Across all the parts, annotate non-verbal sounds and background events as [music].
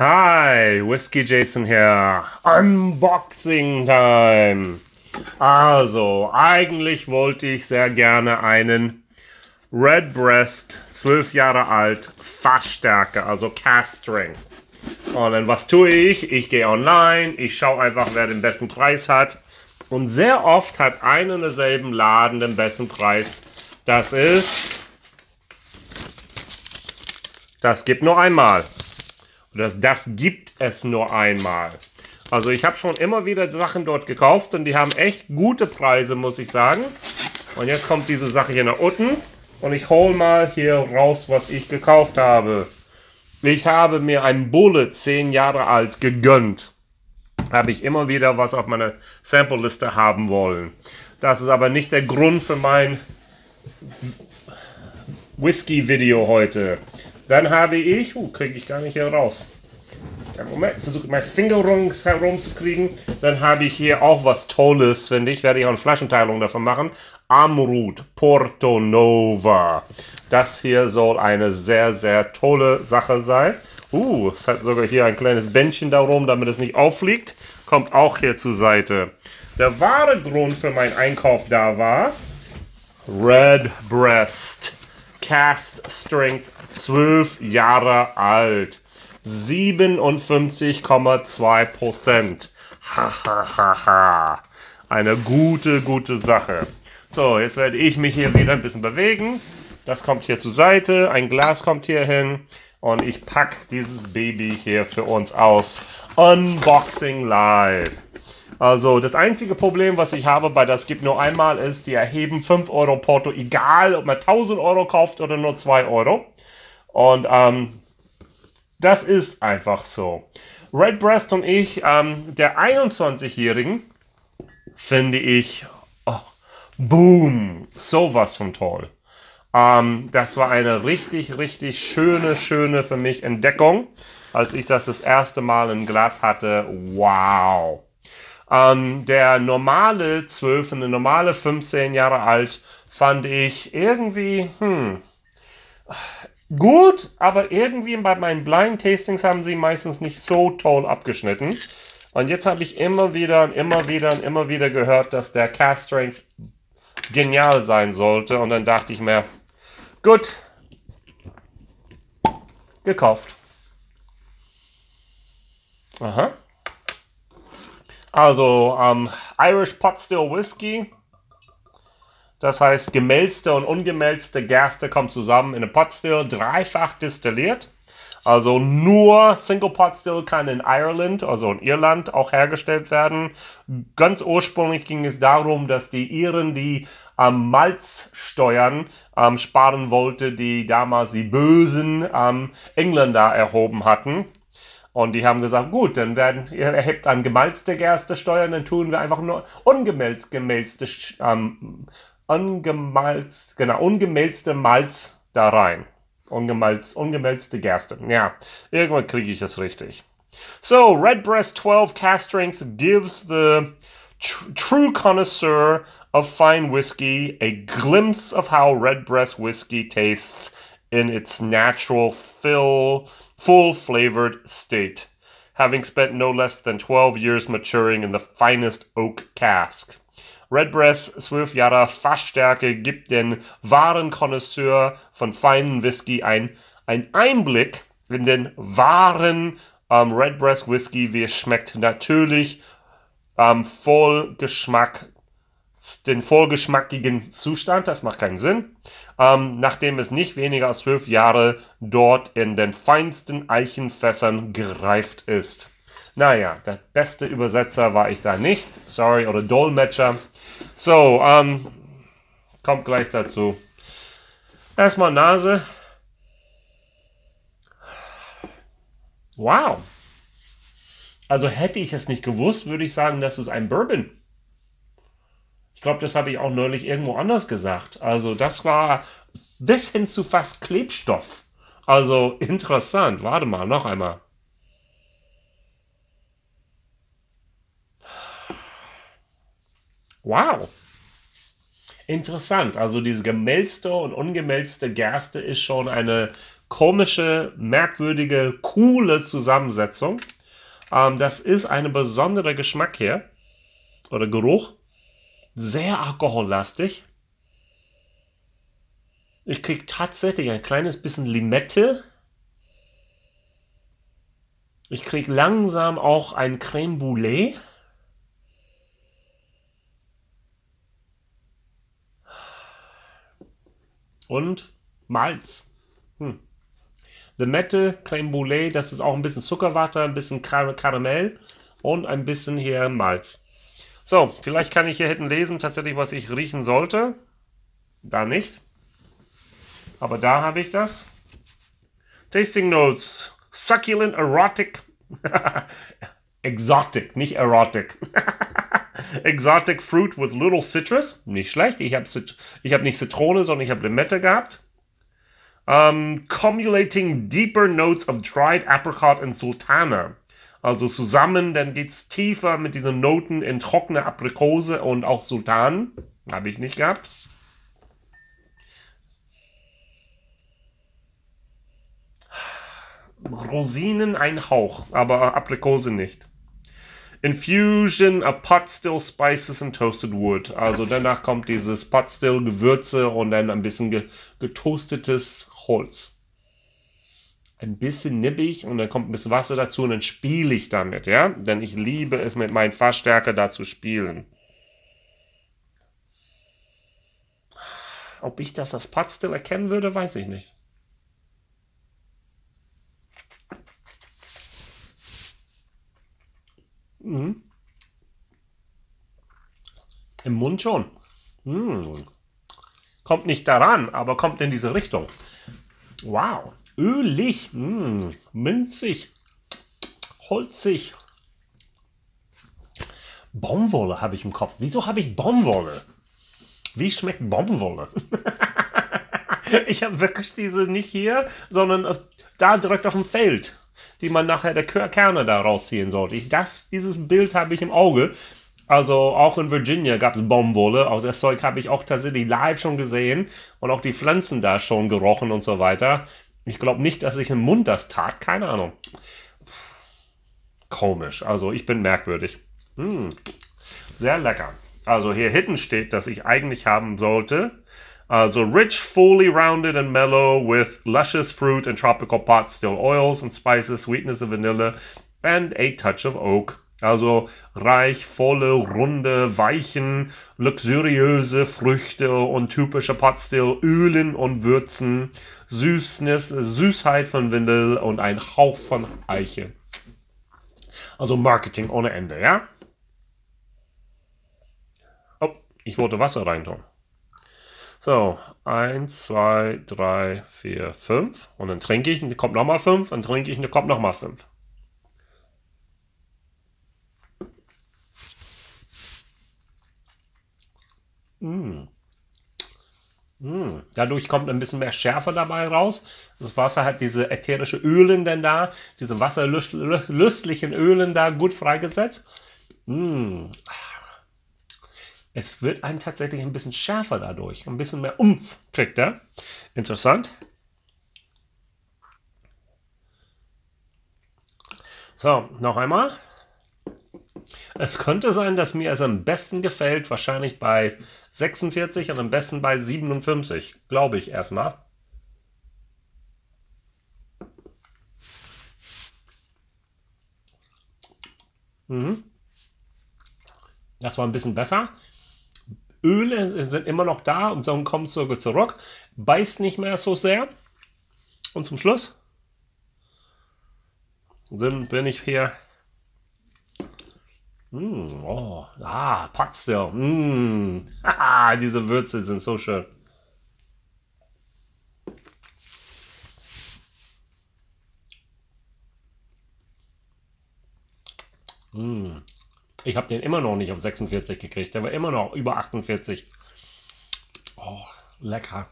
Hi, Whiskey Jason hier. Unboxing Time. Also, eigentlich wollte ich sehr gerne einen Redbreast, 12 Jahre alt, Fassstärke, also Cast Strength. Und dann was tue ich? Ich gehe online, ich schaue einfach, wer den besten Preis hat. Und sehr oft hat ein und derselben Laden den besten Preis. Das ist... Das gibt nur einmal. Das, das gibt es nur einmal. Also ich habe schon immer wieder Sachen dort gekauft und die haben echt gute Preise, muss ich sagen. Und jetzt kommt diese Sache hier nach unten und ich hole mal hier raus, was ich gekauft habe. Ich habe mir einen Bullet 10 Jahre alt gegönnt. Habe ich immer wieder was auf meiner Sample-Liste haben wollen. Das ist aber nicht der Grund für mein Whisky-Video heute. Dann habe ich, uh, kriege ich gar nicht hier raus. Ja, Moment, versuche meinen Finger herumzukriegen. Dann habe ich hier auch was Tolles, finde ich. Werde ich auch eine Flaschenteilung davon machen. Amrut Porto Nova. Das hier soll eine sehr, sehr tolle Sache sein. Uh, es hat sogar hier ein kleines Bändchen darum, damit es nicht auffliegt. Kommt auch hier zur Seite. Der wahre Grund für meinen Einkauf da war Red Breast. Cast Strength 12 Jahre alt. 57,2 Prozent. Hahaha. Eine gute, gute Sache. So, jetzt werde ich mich hier wieder ein bisschen bewegen. Das kommt hier zur Seite, ein Glas kommt hier hin und ich packe dieses Baby hier für uns aus. Unboxing Live. Also das einzige Problem, was ich habe bei das gibt nur einmal ist, die erheben 5 Euro Porto, egal ob man 1000 Euro kauft oder nur 2 Euro. Und ähm, das ist einfach so. Redbreast und ich, ähm, der 21-Jährigen, finde ich, oh, boom, sowas von toll. Ähm, das war eine richtig, richtig schöne, schöne für mich Entdeckung, als ich das das erste Mal im Glas hatte. Wow. Ähm, der normale 12 und der normale 15 Jahre alt fand ich irgendwie, hm, gut, aber irgendwie bei meinen Blind Tastings haben sie meistens nicht so toll abgeschnitten. Und jetzt habe ich immer wieder und immer wieder und immer wieder gehört, dass der Cast Strength genial sein sollte. Und dann dachte ich mir, gut, gekauft. Aha. Also, ähm, Irish Pot Still Whiskey das heißt, gemälzte und ungemälzte Gerste kommen zusammen in einem Pot Still, dreifach destilliert. Also nur Single Pot Still kann in Ireland, also in Irland, auch hergestellt werden. Ganz ursprünglich ging es darum, dass die Iren die ähm, Malzsteuern ähm, sparen wollte, die damals die bösen ähm, Engländer erhoben hatten. Und die haben gesagt, gut, dann werden, ihr erhebt an gemalzte Gerste Steuern, dann tun wir einfach nur ungemälzte ähm, ungemalzt, genau, ungemälzte Malz da rein. Ungemalz, ungemälzte Gerste. Ja, irgendwann kriege ich es richtig. So, Redbreast 12 cast strength gives the tr true connoisseur of fine whiskey a glimpse of how Redbreast whiskey tastes in its natural, fill, full flavored state, having spent no less than 12 years maturing in the finest oak cask. Redbreast 12 Jahre Fassstärke gibt den wahren Connoisseur von feinen Whisky ein, ein Einblick in den wahren ähm, Redbreast Whisky, wie es schmeckt. Natürlich ähm, Vollgeschmack, den vollgeschmackigen Zustand, das macht keinen Sinn, ähm, nachdem es nicht weniger als 12 Jahre dort in den feinsten Eichenfässern gereift ist. Naja, der beste Übersetzer war ich da nicht. Sorry, oder Dolmetscher. So, ähm, kommt gleich dazu. Erstmal Nase. Wow. Also hätte ich es nicht gewusst, würde ich sagen, das ist ein Bourbon. Ich glaube, das habe ich auch neulich irgendwo anders gesagt. Also das war bis hin zu fast Klebstoff. Also interessant. Warte mal, noch einmal. Wow. Interessant. Also diese gemälzte und ungemälzte Gerste ist schon eine komische, merkwürdige, coole Zusammensetzung. Ähm, das ist ein besonderer Geschmack hier. Oder Geruch. Sehr alkohollastig. Ich kriege tatsächlich ein kleines bisschen Limette. Ich kriege langsam auch ein Creme Boulet. Und Malz. Hm. Limette, Creme Boulet, das ist auch ein bisschen Zuckerwatte, ein bisschen Kar Karamell und ein bisschen hier Malz. So, vielleicht kann ich hier hinten lesen, tatsächlich, was ich riechen sollte. Da nicht. Aber da habe ich das. Tasting Notes. Succulent Erotic. [laughs] Exotic, nicht Erotic. [laughs] Exotic Fruit with Little Citrus. Nicht schlecht. Ich habe ich hab nicht Zitrone, sondern ich habe Limette gehabt. Um, cumulating deeper notes of dried apricot and sultana. Also zusammen, dann geht es tiefer mit diesen Noten in trockene Aprikose und auch Sultan. Habe ich nicht gehabt. Rosinen ein Hauch, aber Aprikose nicht. Infusion of pot still spices and toasted wood. Also danach kommt dieses pot still Gewürze und dann ein bisschen ge getoastetes Holz. Ein bisschen nippig und dann kommt ein bisschen Wasser dazu und dann spiele ich damit, ja? Denn ich liebe es mit meinen Fassstärke da zu spielen. Ob ich das als Pot still erkennen würde, weiß ich nicht. Mhm. Im Mund schon. Mhm. Kommt nicht daran, aber kommt in diese Richtung. Wow. Ölig. Mhm. Minzig. Holzig. Baumwolle habe ich im Kopf. Wieso habe ich Baumwolle? Wie schmeckt Baumwolle? [laughs] ich habe wirklich diese nicht hier, sondern da direkt auf dem Feld die man nachher der Kerne da rausziehen sollte. Ich, das, dieses Bild habe ich im Auge. Also auch in Virginia gab es Baumwolle. Auch das Zeug habe ich auch tatsächlich live schon gesehen und auch die Pflanzen da schon gerochen und so weiter. Ich glaube nicht, dass ich im Mund das tat. Keine Ahnung. Komisch. Also ich bin merkwürdig. Hm. Sehr lecker. Also hier hinten steht, dass ich eigentlich haben sollte Also rich, fully rounded and mellow with luscious fruit and tropical pot still oils and spices, sweetness of vanilla and a touch of oak. Also reich, volle, runde, weichen, luxuriöse Früchte und typische Potstill, Ölen und Würzen, Süßness, Süßheit von Windel und ein Hauch von Eiche. Also Marketing ohne Ende, ja? Oh, ich wollte Wasser reintun. So, 1, 2, 3, 4, 5. Und dann trinke ich, und kommt nochmal 5, dann trinke ich, und kommt nochmal 5. Mm. Mm. Dadurch kommt ein bisschen mehr Schärfe dabei raus. Das Wasser hat diese ätherische Ölen denn da, diese wasserlöslichen Ölen da gut freigesetzt. Mm. Es wird einem tatsächlich ein bisschen schärfer dadurch. Ein bisschen mehr Umf kriegt er. Interessant. So, noch einmal. Es könnte sein, dass mir es am besten gefällt, wahrscheinlich bei 46 und am besten bei 57. Glaube ich erstmal. Mhm. Das war ein bisschen besser. Öle sind immer noch da und dann kommt sogar zurück. Beißt nicht mehr so sehr. Und zum Schluss bin ich hier. Mm, oh, ah, Potstill. Mm, [laughs] haha, diese Würze sind so schön. Mm. Ich habe den immer noch nicht auf 46 gekriegt. Der war immer noch über 48. Oh, lecker.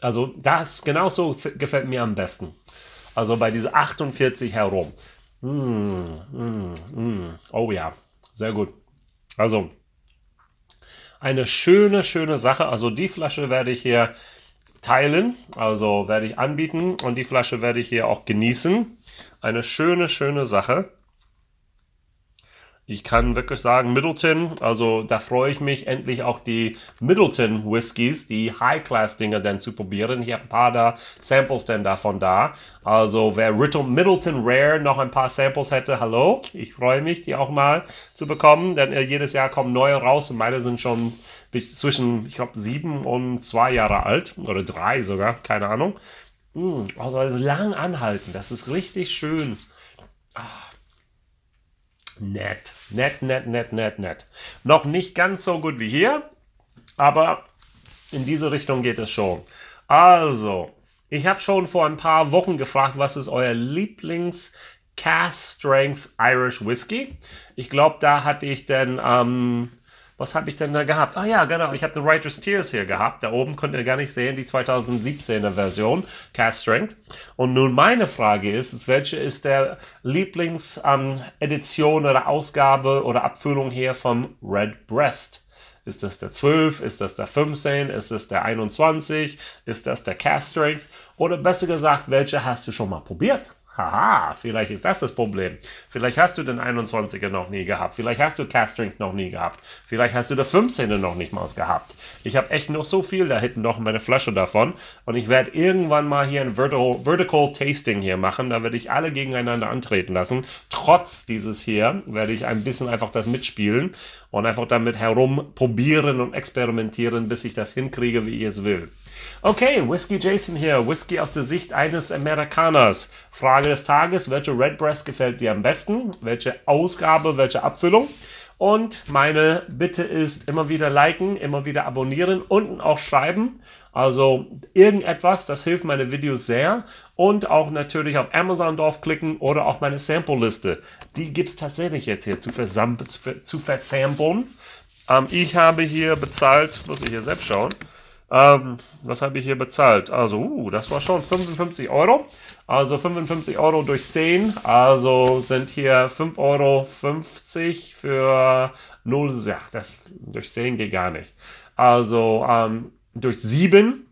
Also das genauso gefällt mir am besten. Also bei diese 48 herum. Mm, mm, mm. Oh ja, sehr gut. Also eine schöne, schöne Sache. Also die Flasche werde ich hier teilen, also werde ich anbieten und die Flasche werde ich hier auch genießen. Eine schöne, schöne Sache. Ich kann wirklich sagen, Middleton, also da freue ich mich, endlich auch die Middleton Whiskys, die High-Class-Dinger dann zu probieren. Ich habe ein paar da Samples denn davon da. Also wer Middleton Rare noch ein paar Samples hätte, hallo, ich freue mich, die auch mal zu bekommen, denn jedes Jahr kommen neue raus und meine sind schon zwischen, ich glaube, sieben und zwei Jahre alt oder drei sogar, keine Ahnung. Mm, also lang anhalten, das ist richtig schön. Ah. Nett, nett, nett, nett, nett, nett. Noch nicht ganz so gut wie hier, aber in diese Richtung geht es schon. Also, ich habe schon vor ein paar Wochen gefragt, was ist euer Lieblings Cast Strength Irish Whiskey? Ich glaube, da hatte ich dann ähm, was habe ich denn da gehabt? Ah ja, genau, ich habe den Writer's Tears hier gehabt. Da oben könnt ihr gar nicht sehen, die 2017er Version, Cast Strength. Und nun meine Frage ist, welche ist der Lieblingsedition ähm, oder Ausgabe oder Abfüllung hier vom Red Breast? Ist das der 12? Ist das der 15? Ist das der 21? Ist das der Cast Strength? Oder besser gesagt, welche hast du schon mal probiert? Haha, vielleicht ist das das Problem. Vielleicht hast du den 21er noch nie gehabt. Vielleicht hast du Castring noch nie gehabt. Vielleicht hast du den 15er noch nicht mal gehabt. Ich habe echt noch so viel da hinten noch in meiner Flasche davon. Und ich werde irgendwann mal hier ein Vertical, Vertical Tasting hier machen. Da werde ich alle gegeneinander antreten lassen. Trotz dieses hier werde ich ein bisschen einfach das mitspielen und einfach damit herumprobieren und experimentieren, bis ich das hinkriege, wie ich es will. Okay, Whiskey Jason hier, Whisky aus der Sicht eines Amerikaners. Frage des Tages, welche Redbreast gefällt dir am besten? Welche Ausgabe, welche Abfüllung? Und meine Bitte ist immer wieder liken, immer wieder abonnieren, unten auch schreiben. Also irgendetwas, das hilft meine Videos sehr. Und auch natürlich auf Amazon draufklicken oder auf meine Sample-Liste. Die gibt es tatsächlich jetzt hier zu, zu versampeln. Ähm, ich habe hier bezahlt, muss ich hier selbst schauen. Ähm, was habe ich hier bezahlt? Also, uh, das war schon 55 Euro. Also 55 Euro durch 10. Also sind hier 5,50 Euro für 0. Ja, das durch 10 geht gar nicht. Also ähm, durch 7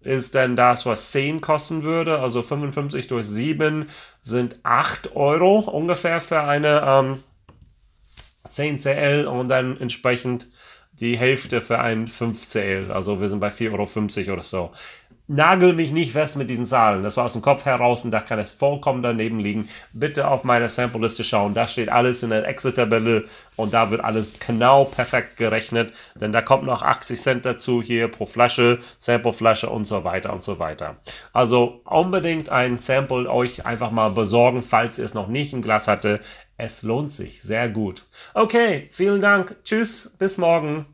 ist dann das, was 10 kosten würde. Also 55 durch 7 sind 8 Euro ungefähr für eine ähm, 10 CL und dann entsprechend die Hälfte für ein 5CL. Also wir sind bei 4,50 Euro oder so. Nagel mich nicht fest mit diesen Zahlen. Das war aus dem Kopf heraus und da kann es vollkommen daneben liegen. Bitte auf meine Sample-Liste schauen. Da steht alles in der Excel-Tabelle und da wird alles genau perfekt gerechnet. Denn da kommt noch 80 Cent dazu hier pro Flasche, Sample-Flasche und so weiter und so weiter. Also unbedingt ein Sample euch einfach mal besorgen, falls ihr es noch nicht im Glas hatte. Es lohnt sich. Sehr gut. Okay, vielen Dank. Tschüss. Bis morgen.